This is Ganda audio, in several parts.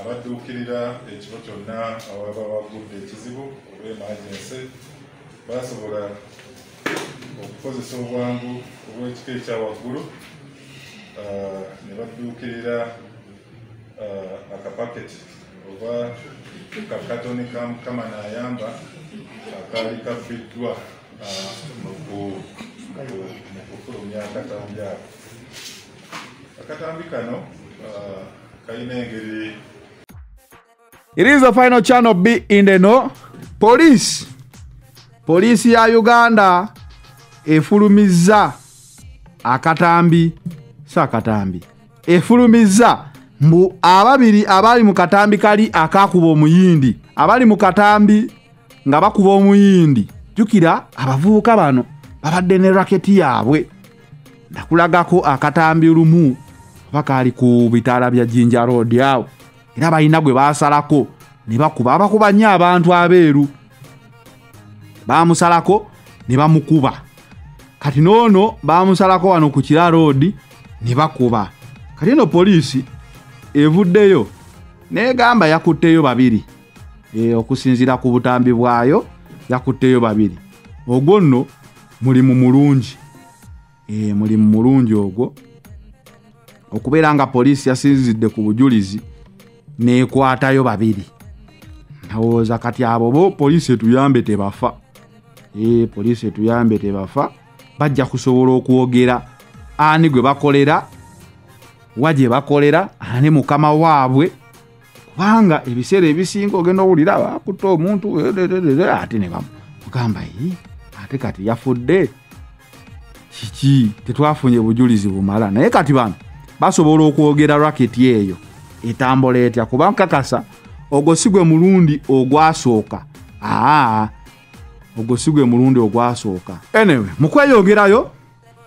abadduukirira ekifo kyonna awaba wagudde ekizibu oba emergency basobola okukozesa obwangu obw'ekika ekyawaggulu ne badduukirira akapaketi oba kakatoni ka mukama naayamba akaali kabbiddwa mu ku- mu- mu kufulumya akatambi ako. Akatambi kano kalina engeri It is the final channel B in the no. Police. Polisi ya Uganda efulumizza akatambi si akatambi. Efulumizza mbu ababiri abali mu katambi kali akakuba omuyindi. Abali mu katambi nga bakuba omuyindi. Jjukira abavubuka bano babadde ne raketi yaabwe. Nakulagako akatambi lumu oba kaali ku bitaala bya jinja road awo era balina gwe basalako ne bakuba. Abakuba nnyo abantu abeeru. Bamusalako ne bamukuba. Kati noono bamusalako wano ku kira road ne bakuba. Kati eno poliisi evuddeyo negamba yakutteyo babiri. E, okusinziira ku butambi bwayo yakutteyo babiri. Ogwo nno mulimu mulungi. E, mulimu mulungi ogwo. Okubeera nga poliisi yasinzidde ku bujulizi nekwatayo babiri. Ndowooza kati abo bo poliisi etuyambe tebafa. E, poliisi etuyambe tebafa bajja kusobola okwogera ani gwe bakolera wa gye bakolera ani mukama waabwe. Kubanga ebiseera ebisinga ogenda owulira bakutta omuntu ererere, ate ne bamugamba "Ii, ate kati yafudde? Kiki? Tetwafunye bujulizi bumala. Naye kati bano basobola okwogera raketi eyo etambula etya kuba nkakasa ogwo si gwe mulundi ogwasooka. Aa ogwo si gwe mulundi ogwasooka. Anyway mu kweyongerayo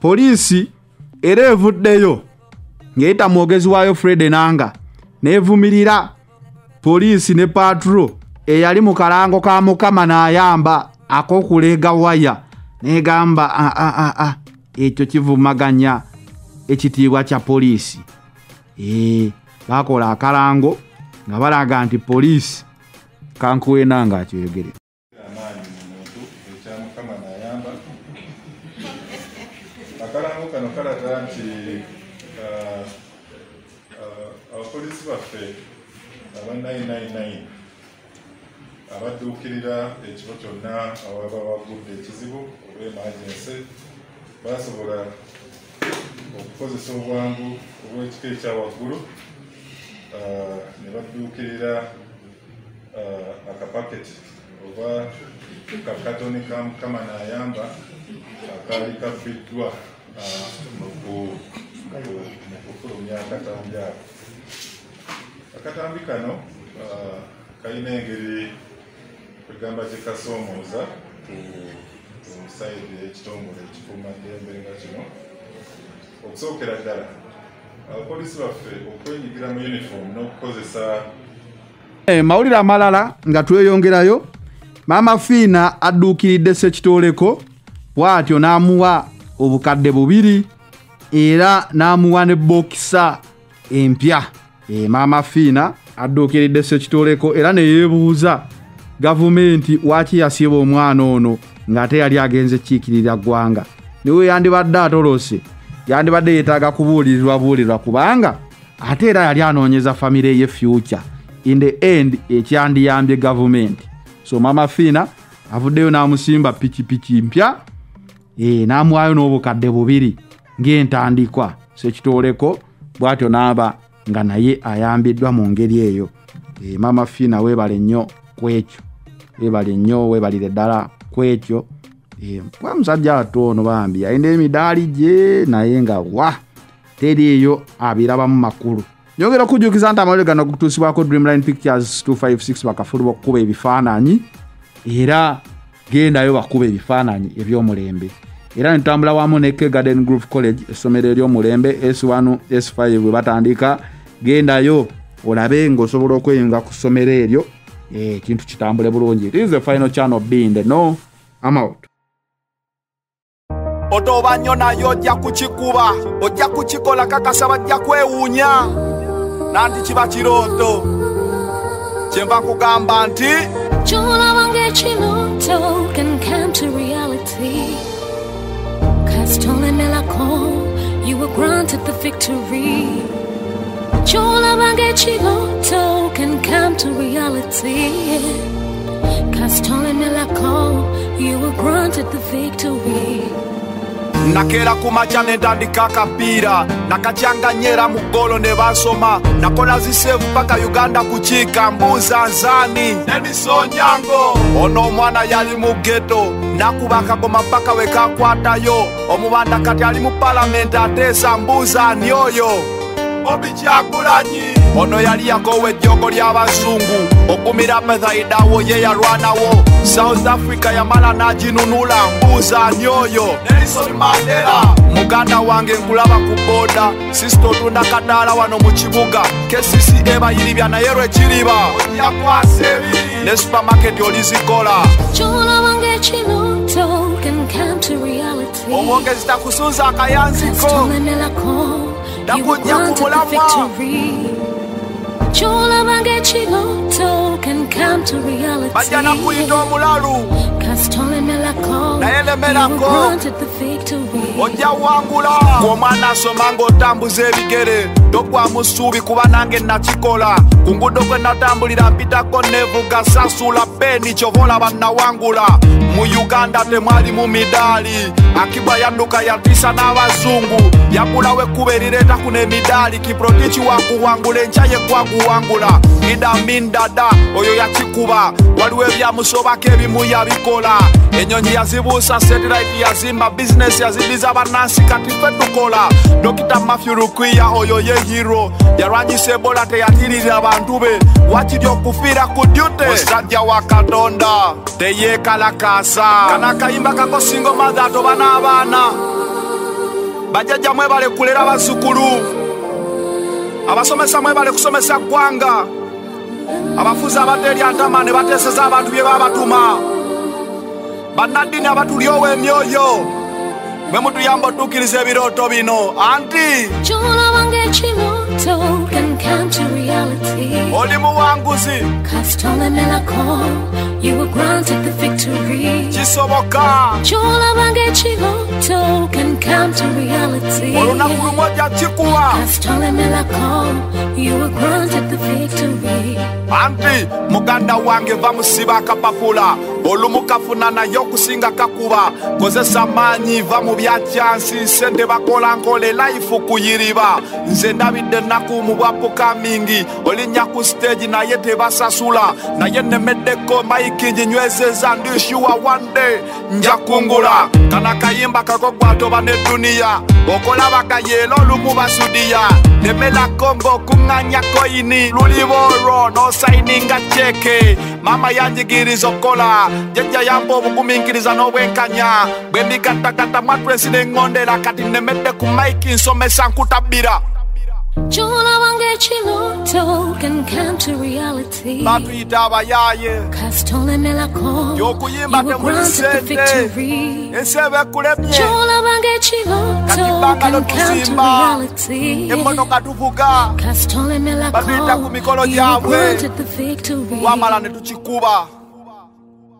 poliisi era evuddeyo ng'eyita mwogezi waayo fred nanga neevumirira poliisi ne patro eyali mu kalango ka mukama n'ayamba ak'okuleega waya negamba "Ah, ah, ah, ah, ekyo kivumaganya ekitiibwa kya poliisi. Ee bakola akalango nga balaga nti poliisi kankuwena nga akyoyogere akalango kano kalaga nti ah, ah, abapoliisi baffe aba 999 abadduukirira ekifo kyonna awaba wagudde ekizibu oba emergency basobola okukozesa obwangu obw'ekika ekyawaggulu ne badduukirira ah, akapaketi oba kakatoni ka mukama n'ayamba akaali kabbiddwa ah, mu ku- ku- mu kufulumya akatambi ako akatambi kano kalina engeri kwegamba kyekasoomooza ku sayidi ekitongole ekikuumaddembe nga kino. Okusookera ddala abapoliisi baffe okwenyigira mu uniform n'okukozesa Eh, mawulire amalala nga tweyongerayo. Maama fiina adduukiridde sekitoleko bw'atyo n'amuwa obukadde bubiri era n'amuwa ne bokisa empya. E, maama fiina adduukiridde sekitoleko era ne yeebuuza gavumenti waki yasiba omwana ono ng'ate yali agenze kiikirira ggwanga. Niwe yandibadde atolose yandibadde yeetaaga kubuulirirwa buulirwa kubanga ate era yali anoonyeza famire ye future in the end ekyandiyambye gavumenti so mama fiina avuddeyo n'amusimba pikipiki mpya e, n'amuwaayo n'obukadde bubiri ng'entandikwa. Sekitoleko bw'atyo n'aba nga naye ayambiddwa mu ngeri eyo. E, mama fiina weebale nnyo ku ekyo weebale nnyo weebalire ddala ku ekyo e, kwa musajja ato ono bambi alina emidaali gye naye nga wa teri eyo abirabamu makulu. Nyongera okujjukiza nti amaliro gano gutuusibwako dreamline pictures 256 bakafulu b'okukuba ebifaananyi era gendayo bakuba ebifaananyi eby'omulembe. Era nitutambula wamu ne K garden group college essomero ery'omulembe s1 s5 bwe batandika gendayo olabe ng'osobola okweyunga ku ssomero eryo ekintu kitambule bulungi. It is the final channel being the no I'm out otoba nnyo naye ojja kukikuba ojja kukikola kakasa bajja kwewuunya nanti kiba kirooto kyenva nkugamba nti Chola Chiloto can come to reality. Castole Melacon, you were granted the victory. Chola Chiloto can come to reality. Castole Melacon, you were granted the victory. Nakeera ku makya ne ntandika akapiira nakacyanganyera mu ggolo ne bansoma nakola ziseevu paka uganda kukiika mbuuza nzaani nemisonyango ono omwana yali mu geto nakuba akagoma paka we kakwatayo. Omubanda kati ali mu palamenti ateesa mbuuza ani oyo obi kyagulanyi ono yali yakowa ejjogo ly'abazungu okumira methaidawo ye yalwanawo south africa yamala n'aginunula mbuuza ani oyo nelson mandela. Muganda wange nkulaba ku booda sisita otunda kadaala wano mu kibuga. Kesisi ebayiribya naye lwekiriba yakwasa ebiri ne supamaketi olizikola. Chola Chiloto can come to reality. omwongezi takusunza akayanziko. Castole Melacon, you victory. Chola Chiloto can come to reality. bajja nakuyita omulalu Castole Melacon, Naye you were lemerako. granted the victory. ojja wangula ng'omwana asoma ng'otambuza ebigere togwamu ssuubi kuba nange nakikola ku ngudo kwe natambulira mpitako nevuga sasula peni kyova olaba nawangula mu uganda temwali mu midaali. Akibwa yadduka yatiisa n'abazungu. Yagulawo ekkuba erireeta kuno emidaali kiprotiki wakuwangula enkya ye gwaguwangula idamin dada oyo yakikuba. Waliwo ebyamusobako ebimu yabikola. Enyonyi yazibuusa satellite yazimba bizinesi yazidiza bannansi kati ffe tukola. Dokita matthew lukwiya oyo ye hiro yalwanyisa ebola teyatirira abantu be. Wakiri okufiira ku dyute musajja wa katonda teyeekalakaasa kana akayimba kakosinga omazi atoba n'abaana bajjajja mwebale kulera bazzukulu abasomesa mwebale kusomesa ggwanga. Abafuzi abateerya ntama ne bateeseza abantu bye babatuma bannaddiini abatulyowa emyoyo. Mwe mutuyamba otuukiriza ebirooto bino. Anti Chola Chiloto can come to. Oli muwanguzi kisoboka to reality. olunaku lumu ojja kikuwa anti muganda wange va musiba akapapula olumu kafuna naye okusinga kakuba. Kozesa maanyi va mu byakyansi sente bakola nkole laifu kuyiriba. Nze ndabidde ennaku mu bwapukamingi olinnya ku siteegi naye tebasasula. Naye nemeddeko maiki nginywezeza ndishuwa wande nja kungula kana kayimba kako gwatoba ne duniya okolabaka yeelo olumu basudiya temelako ng'okuŋŋanya koyini. Luliba olwo n'osayininga ceke maama yanjigiriza okukola jjajja yamba obugumiikiriza n'obwenkanya bwe ndikatakata mwatulesi neŋŋondera kati nemedde ku maiki nsomesa nkutabbira Chola Chiloto can come to reality. batuyita abayaaye. Y'okuyimba temuli sente. ensi eba ekulemye Kati bbanga lotuzimba. emmotoka tuvuga. Batuyita ku mikolo gyabwe. wamala ne tukikuba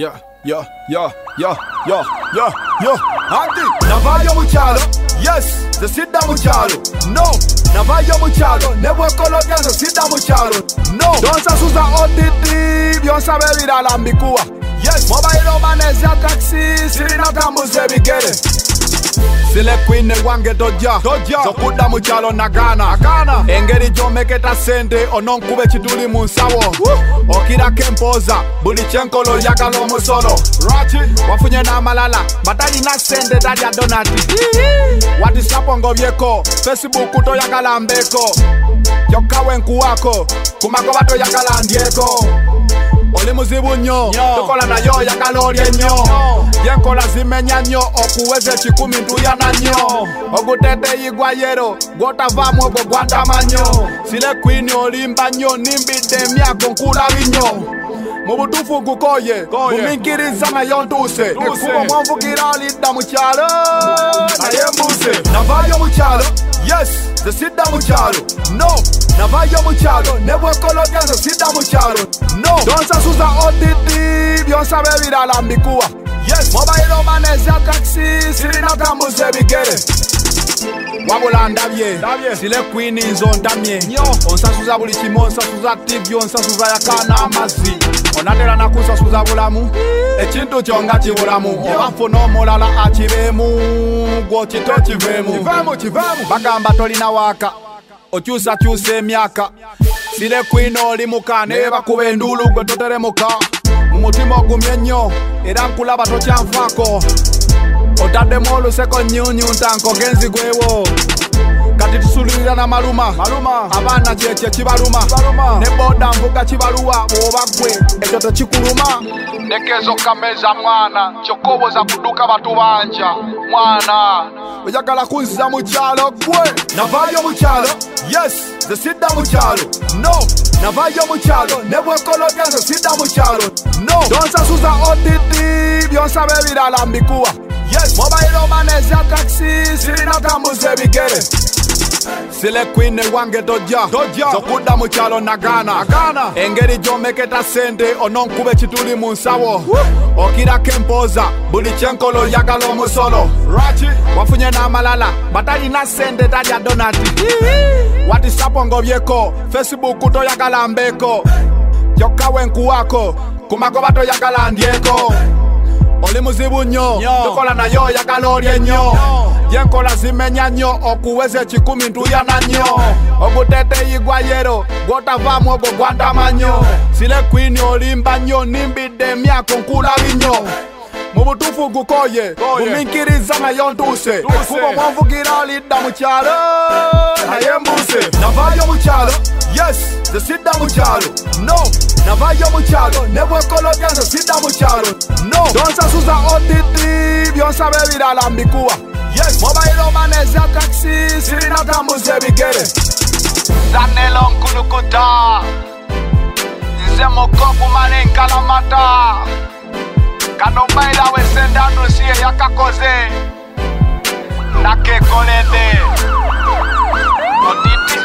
yo yo yo yo yo yo yo anti navayo mu kyalo yes nze sidda mu kyalo no navayo mu kyalo ne bwekolobya nze sidda mu kyalo no donsasuza odidi byonsaba ebirala mbikuwa yes. Mobayiro manezya taxi sirina tambuza ebigere sile kwine wange tojja zokudda mu kyalo nagaana engeri gyomeketa sente ononkube kituli mu nsawo okirako empooza buli kyenkola oyagala omusolo wafunye n'amalala batalina sente talya donati. Watisapo ngobyeko facebook toyagala mbeeko kyokka wenkuwako ku magoba toyagala ndyeko oli muzibu nnyo tokola naye oyagala olye nnyo yenkola zimenya nnyo okuweza ekikumi ntuyana nnyo oguteteyigwa yero gwotavaamu ogwo gwatama nnyo sile kwini olimba nnyo nimbidde emyako nkulabi nnyo mu butuufu gukoye guminkiriza nayo ntuuse ekkubo mwanvugira lidda mu kyalo naye mbuuse navaayo mu kyalo yes nze sidda mu kyalo no navaayo mu kyalo ne bwekolodya nze sidda mu kyalo no. Tonsasuza odidi byonsaba ebirala mbikuwa yes. Mobile maneza taxi. Sirina tambuza ebigere wabula ndabye sile kwini nzo ntamye onsasuza buli kimu onsasuza tv onsasuza yakana amazzi onatera nakusasuza bulamu ekintu kyo nga kibulamu oba nfuna omulala akibeemu gwokito kiveemu bagamba tolina waaka okyusakyusa emyaka sile kwini oli muka naye bakuba enduulu gwe toteremuka mu mutima ogumye nnyo era nkulaba tokyanfaako otaddemu oluseko nyunyu ntanko genzigwewo kati tusulirira na maluma. Abaana kyekye kibaluma. Ne boda nvuga kibaluwa bwoba gwe ekyo tekikuluma. Nekezo kameza mwana kyokoboza kuduka batubanja mwana. Oyagala kunziza mu kyalo gwe navaayo mu kyalo? Yes nze sidda mu kyalo. No navaayo mu kyalo. Ne bwekolodya nze sidda mu kyalo. No tonsasuza odidi byonsaba ebirala mbikuwa. Yes mobile maneza taxi sirina tambuza ebigere sile kwine wange tojja zokudda mu kyalo nagana engeri gyomeketa sente ononkuba ekituli mu nsawo. Okirako empooza buli kyenkola oyagala omusolo wafunye n'amalala batalina sente talya donati. Watisapo ngobyeko facebook toyagala mbeeko kyokka wenkuwako ku magoba toyagala ndyeko oli muzibu nnyo tukola nayo oyagala olye nnyo yenkola zimenya nnyo okuweza ekikumi ntuyana nnyo oguteteyigwa yero gwotavaamu ogwo gwantama nnyo sile kwini olimba nnyo nimbidde emyaka nkulabi nnyo mu butuufu gukoye guminkiriza nayo ntuuse ekkubo mwanvugira olidda mu kyalo naye mbuuse navaayo mu kyalo yes nze sidda mu kyalo no navaayo mu kyalo ne bwekolodya nze sidda mu kyalo no tonsasuza odidi byonsaba ebirala mbikuwa yes. Mobile maneza taxi sirina tambuza ebigere zanelo nkulukuta nze mukopu mane nkalamata kano maila wesendanusi eyakakoze nakekolede odidi